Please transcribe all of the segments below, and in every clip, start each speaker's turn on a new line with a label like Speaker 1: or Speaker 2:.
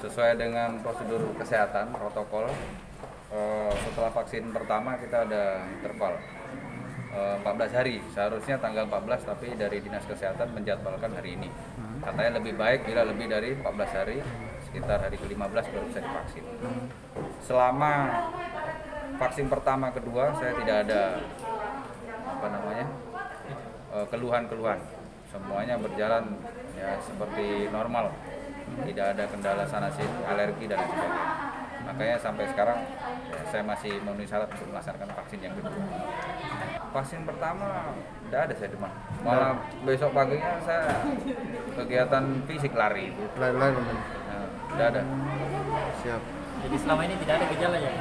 Speaker 1: sesuai dengan prosedur kesehatan protokol eh, setelah vaksin pertama kita ada interval eh, 14 hari. Seharusnya tanggal 14 tapi dari dinas kesehatan menjadwalkan hari ini. Katanya lebih baik bila lebih dari 14 hari sekitar hari ke-15 baru bisa divaksin. Selama vaksin pertama kedua saya tidak ada apa namanya eh, keluhan-keluhan. Semuanya berjalan ya seperti normal tidak ada kendala sana sini alergi dan sebagainya. Makanya sampai sekarang ya, saya masih memenuhi syarat untuk melaksanakan vaksin yang kedua. Vaksin pertama tidak ada saya demam. Malah besok paginya saya kegiatan fisik lari. Itu
Speaker 2: Lain-lain teman.
Speaker 1: Nah, tidak ada.
Speaker 2: Siap.
Speaker 3: Jadi selama ini tidak ada gejala ya?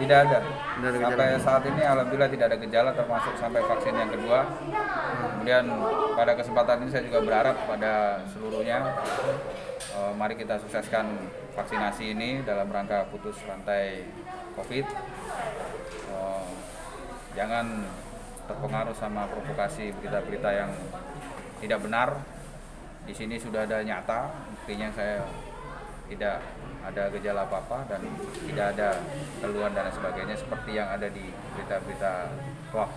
Speaker 1: tidak ada.
Speaker 2: Tidak ada
Speaker 1: sampai
Speaker 2: gejala.
Speaker 1: saat ini alhamdulillah tidak ada gejala termasuk sampai vaksin yang kedua kemudian pada kesempatan ini saya juga berharap pada seluruhnya eh, mari kita sukseskan vaksinasi ini dalam rangka putus rantai covid Eh, jangan terpengaruh sama provokasi berita-berita yang tidak benar di sini sudah ada nyata buktinya saya tidak ada gejala apa-apa dan tidak ada keluhan dan sebagainya seperti yang ada di berita-berita hoax.